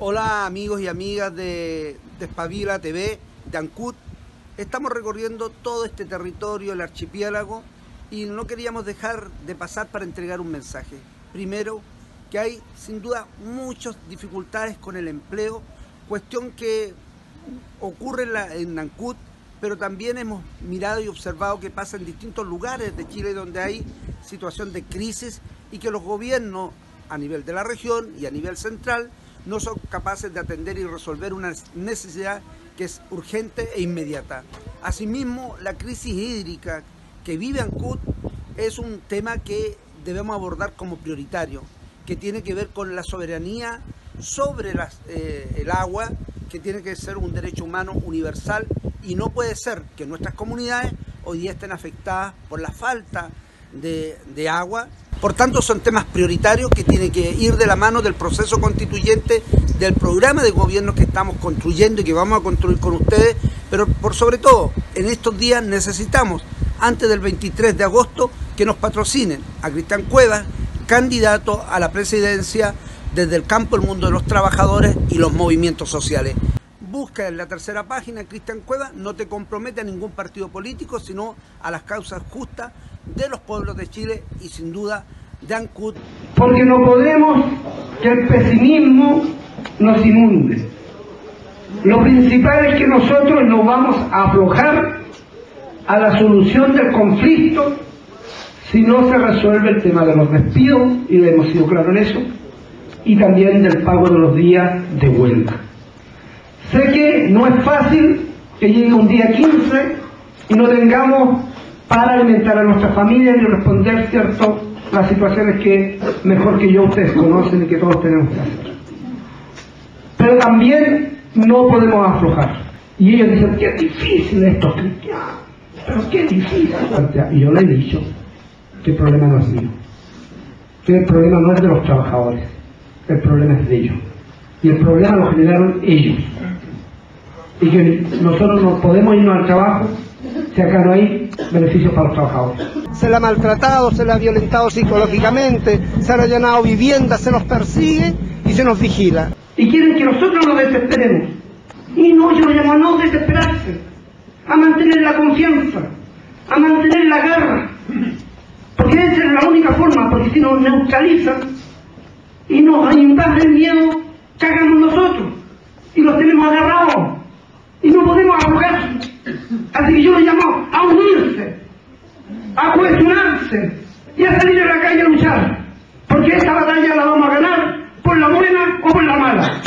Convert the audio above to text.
Hola amigos y amigas de, de Espabila TV, de Ancud. Estamos recorriendo todo este territorio, el archipiélago, y no queríamos dejar de pasar para entregar un mensaje. Primero, que hay sin duda muchas dificultades con el empleo, cuestión que ocurre en, la, en Ancud, pero también hemos mirado y observado que pasa en distintos lugares de Chile donde hay situación de crisis y que los gobiernos a nivel de la región y a nivel central no son capaces de atender y resolver una necesidad que es urgente e inmediata. Asimismo, la crisis hídrica que vive Ancud es un tema que debemos abordar como prioritario, que tiene que ver con la soberanía sobre eh, el agua, que tiene que ser un derecho humano universal y no puede ser que nuestras comunidades hoy día estén afectadas por la falta de agua por tanto, son temas prioritarios que tienen que ir de la mano del proceso constituyente, del programa de gobierno que estamos construyendo y que vamos a construir con ustedes, pero por sobre todo, en estos días necesitamos, antes del 23 de agosto, que nos patrocinen a Cristian Cuevas, candidato a la presidencia desde el campo del mundo de los trabajadores y los movimientos sociales. Busca en la tercera página Cristian Cuevas, no te compromete a ningún partido político, sino a las causas justas de los pueblos de Chile y sin duda de Ancud. Porque no podemos que el pesimismo nos inunde. Lo principal es que nosotros no vamos a aflojar a la solución del conflicto si no se resuelve el tema de los despidos, y le hemos sido claros en eso, y también del pago de los días de huelga. Sé que no es fácil que llegue un día 15 y no tengamos para alimentar a nuestra familia y responder, ¿cierto?, las situaciones que mejor que yo ustedes conocen y que todos tenemos que hacer. Pero también no podemos aflojar. Y ellos dicen, qué difícil esto, cristianos, pero qué difícil. Y yo le he dicho que el problema no es mío, que el problema no es de los trabajadores, el problema es de ellos. Y el problema lo generaron ellos. Y que nosotros no podemos irnos al trabajo si acá no hay beneficios para los trabajadores. Se le ha maltratado, se le ha violentado psicológicamente, se han allanado viviendas, se nos persigue y se nos vigila. Y quieren que nosotros nos desesperemos. Y no, yo lo llamo a no desesperarse, a mantener la confianza, a mantener la garra. Porque esa es la única forma, porque si nos neutralizan y nos invade el miedo, cagamos nosotros y los tenemos agarrados y no podemos arrojar. Así que yo lo llamo a unirse, a cuestionarse y a salir a la calle a luchar. Porque esta batalla la vamos a ganar por la buena o por la mala.